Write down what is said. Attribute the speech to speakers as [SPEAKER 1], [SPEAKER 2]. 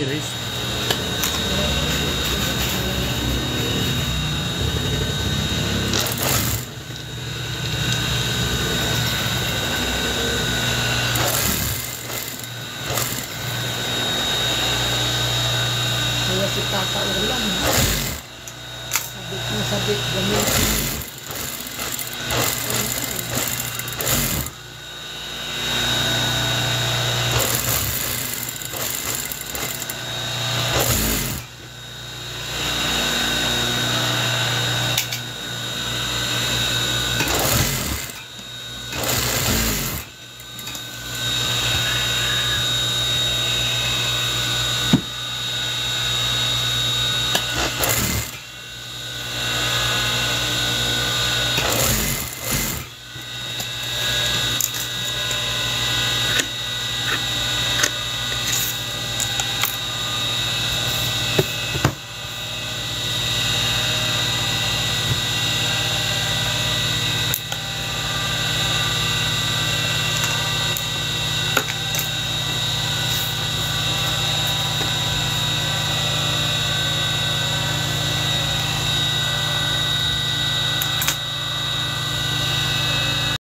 [SPEAKER 1] Iris.
[SPEAKER 2] Kaya si Papa ulam. Sabit na sabit, gamitin.